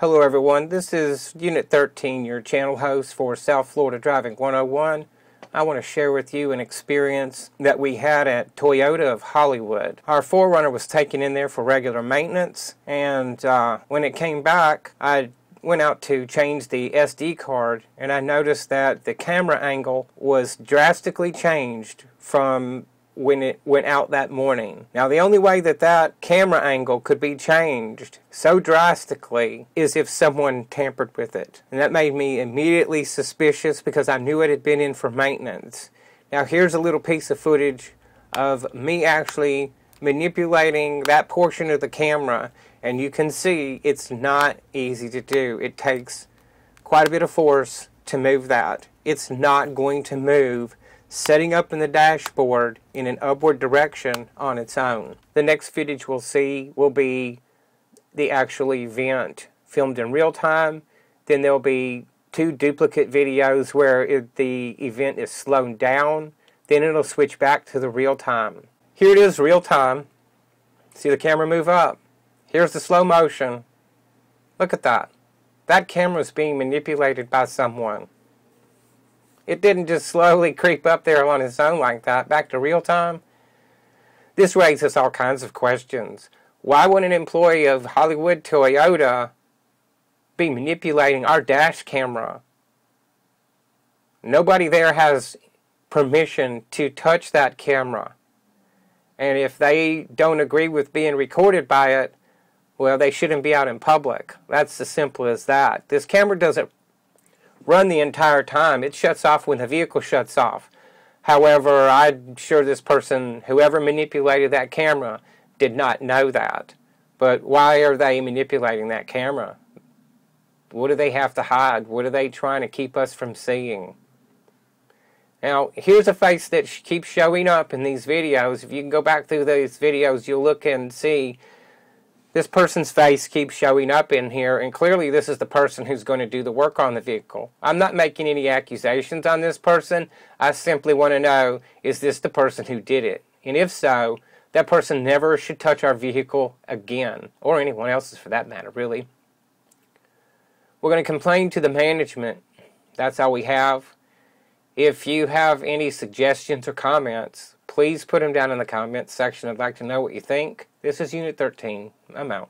Hello everyone, this is Unit 13, your channel host for South Florida Driving 101. I want to share with you an experience that we had at Toyota of Hollywood. Our 4Runner was taken in there for regular maintenance and uh, when it came back I went out to change the SD card and I noticed that the camera angle was drastically changed from when it went out that morning. Now the only way that that camera angle could be changed so drastically is if someone tampered with it. And that made me immediately suspicious because I knew it had been in for maintenance. Now here's a little piece of footage of me actually manipulating that portion of the camera and you can see it's not easy to do. It takes quite a bit of force to move that. It's not going to move setting up in the dashboard in an upward direction on its own. The next footage we'll see will be the actual event filmed in real time. Then there'll be two duplicate videos where it, the event is slowed down. Then it'll switch back to the real time. Here it is real time. See the camera move up. Here's the slow motion. Look at that. That camera is being manipulated by someone. It didn't just slowly creep up there on its own like that, back to real time. This raises all kinds of questions. Why would an employee of Hollywood Toyota be manipulating our dash camera? Nobody there has permission to touch that camera. And if they don't agree with being recorded by it, well, they shouldn't be out in public. That's as simple as that. This camera doesn't run the entire time. It shuts off when the vehicle shuts off. However, I'm sure this person, whoever manipulated that camera, did not know that. But why are they manipulating that camera? What do they have to hide? What are they trying to keep us from seeing? Now, here's a face that keeps showing up in these videos. If you can go back through these videos, you'll look and see this person's face keeps showing up in here, and clearly this is the person who's going to do the work on the vehicle. I'm not making any accusations on this person. I simply want to know, is this the person who did it? And if so, that person never should touch our vehicle again, or anyone else's for that matter, really. We're going to complain to the management. That's all we have. If you have any suggestions or comments, please put them down in the comments section. I'd like to know what you think. This is Unit 13. I'm out.